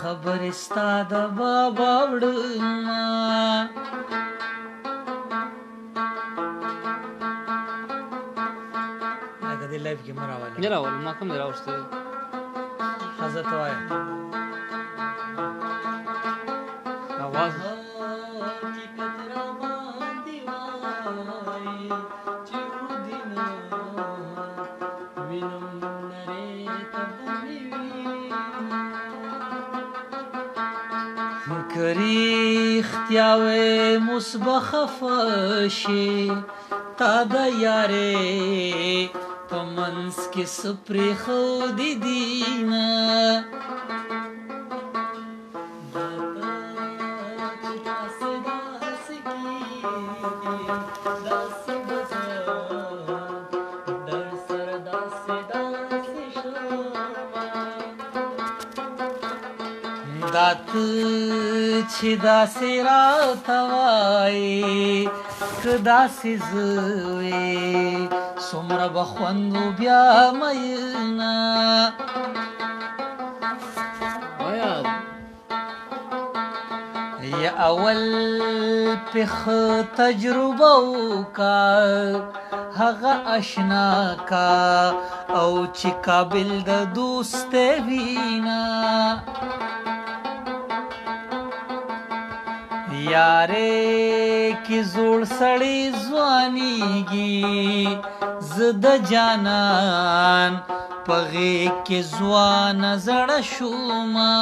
خبر ستا د بابا وړما دا د لایف کې مراواله نه راول ما کوم دراوسته حضرت وای کری اختیاوی مصبخ فشی تا دا یاری پمنس کی سپری خودی دینا دا ته چې دا سرا توای کدا سزوي سمره بخوندو بیا مینا یا اول پخ تجربه وکا هغه آشنا کا او چې قابل د دوست وینا یاره کی زوړ سړی ځوانيږي زد جانان پغې کې ځوان زړه شوما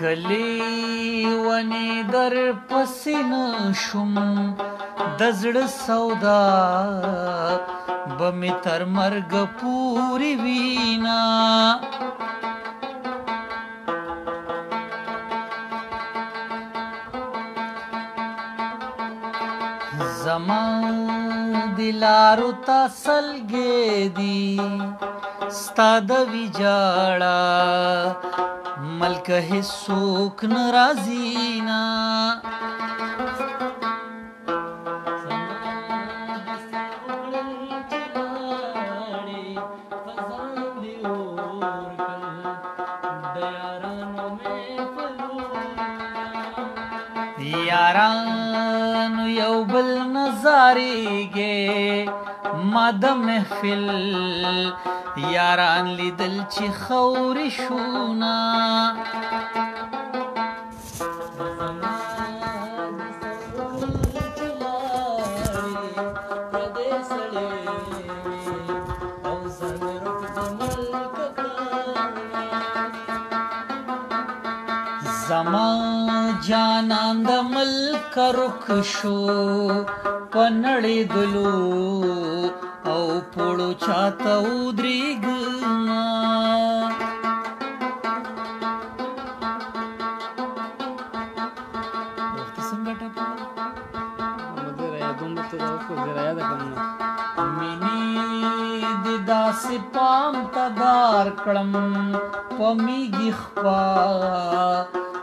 کلی ونی در پسین شم د زړه سودا بمی تر مرګ پوری وینا زما دلارو تا سلګې دی ستاد ویجاړه ملک هیڅوک ناراضی نه یاران یو بل نظارېږي ما د محفل یاران لیدل چې خورې شونه افغانان د ملک رخ شو پنړې دلو او پړو چاته ودرېګما سپام تدار کړم پمیږي خپل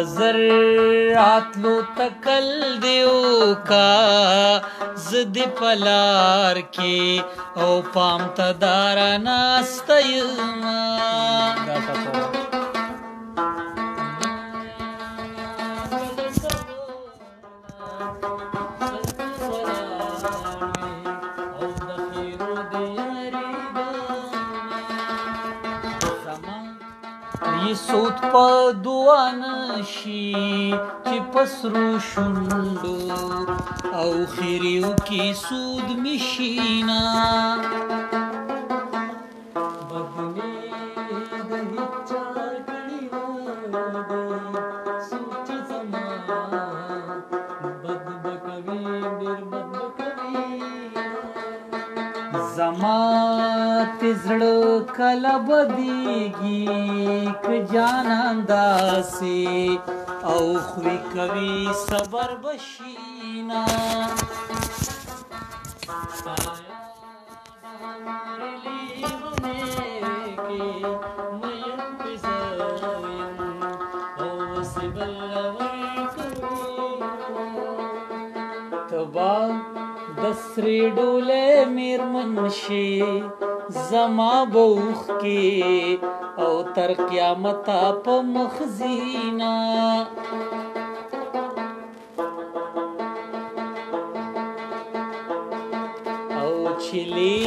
نظر راتلو تکل دیو کا زد پلار کی او پام تدارا ناستیما سود په دوانه مال شي چې پسرو شوندو او خیریو کې سود مشینا زمان زړه کله بدیږي ک جانان داسي او خوې کوي صبر بشینا تبا د سری ډوله میرمن شي زما بوخ کې او تر قیامت په مخزینا او چلی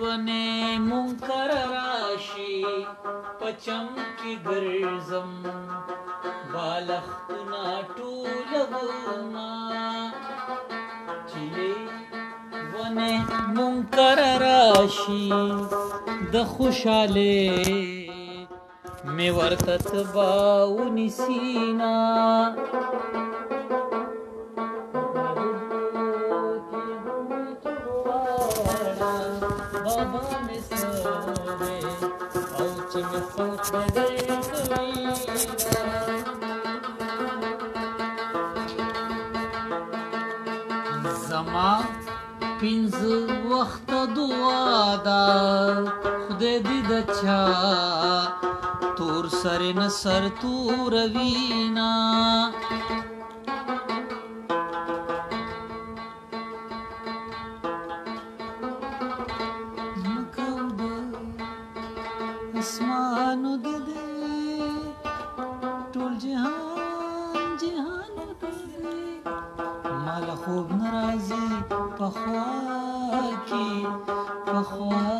ونه منکر راشي پچم کی ګرزم بالختنا ټول وما باندې منکر راشي د خوشاله می ورته تباونی سینا بابا می سوده او چې می خلق دی کوي زما پینځه وخت دعا دا خدای دې دچا تور سر نه سر تور وینا 火。